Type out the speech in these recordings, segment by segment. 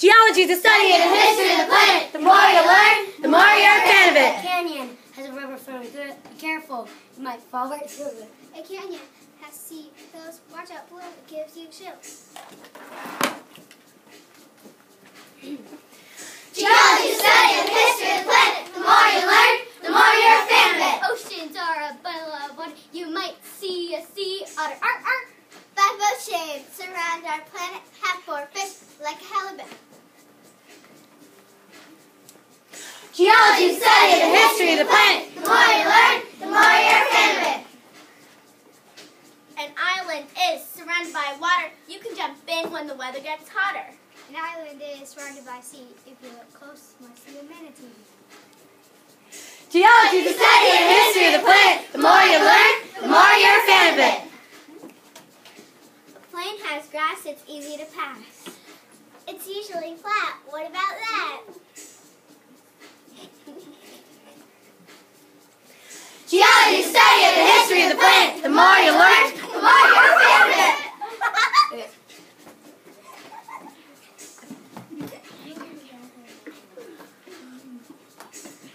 Geology is the study of the history of the planet. The more you learn, the more you're a fan of it. A canyon has a river flowing through it. Be careful, you might fall right through it. A canyon has sea hills. Watch out below, it gives you chills. Geology is the study of the history of the planet. The more you learn, the more you're a fan of it. Oceans are a bundle of water. You might see a sea otter. Arr, arr. Five oceans surround our planet. Have four like a halibut. Geology is the study of the history of the planet. The more you learn, the more you're a fan of it. An island is surrounded by water. You can jump in when the weather gets hotter. An island is surrounded by sea. If you look close, you might see a manatee. Geology is the study of the history of the planet. The more you learn, the more you're a fan of it. A plain has grass, it's easy to pass. It's usually flat. What about that? Geology is study of the history of the planet. The more you learn, the more you're a fan of it.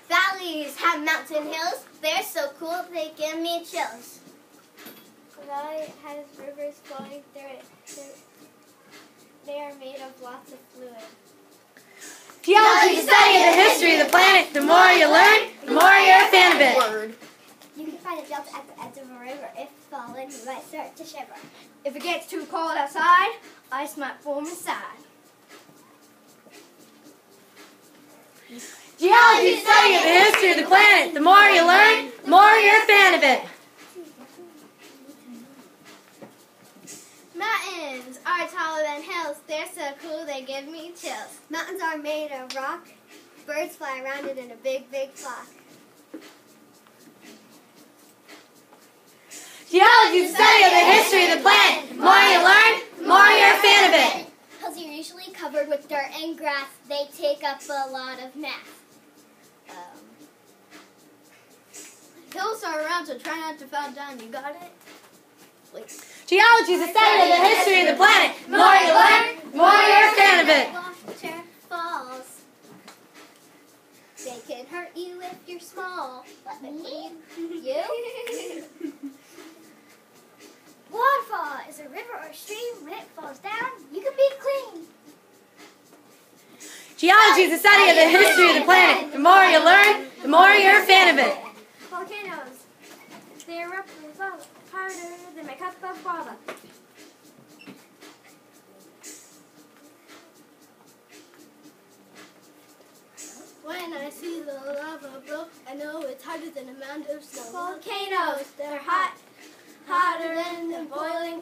Valleys have mountain hills. They're so cool they give me chills. The valley has rivers flowing through it. They're- They are made of lots of fluid. Geology is the study of the history of the planet. The more you learn, the more you're a fan of it. You can find a delta at the edge of a river. If fallen, you might start to shiver. If it gets too cold outside, ice might form inside. Geology is the study of the history of the planet. The more you learn, the more you're a fan of it. Mountains are taller than hills. They're so cool they give me chills. Mountains are made of rock. Birds fly around it in a big, big flock. Geology is the study of the history of the planet. The more you learn, more you're a fan of it. Hills are usually covered with dirt and grass. They take up a lot of mass. Um, Hills are around, so try not to fall down. You got it? Geology is the study of the history of the planet. The more you learn, the more you're a fan of it. Waterfalls. They can hurt you if you're small. Me you. Waterfall is a river or stream. When it falls down, you can be clean. Geology is the study of the history of the planet. The more you learn, the more you're a fan of it. Volcanoes. They erupt with lava harder than my cup of guava. When I see the lava blow, I know it's harder than a mound of snow. Volcanoes. They're hot, hotter than the boiling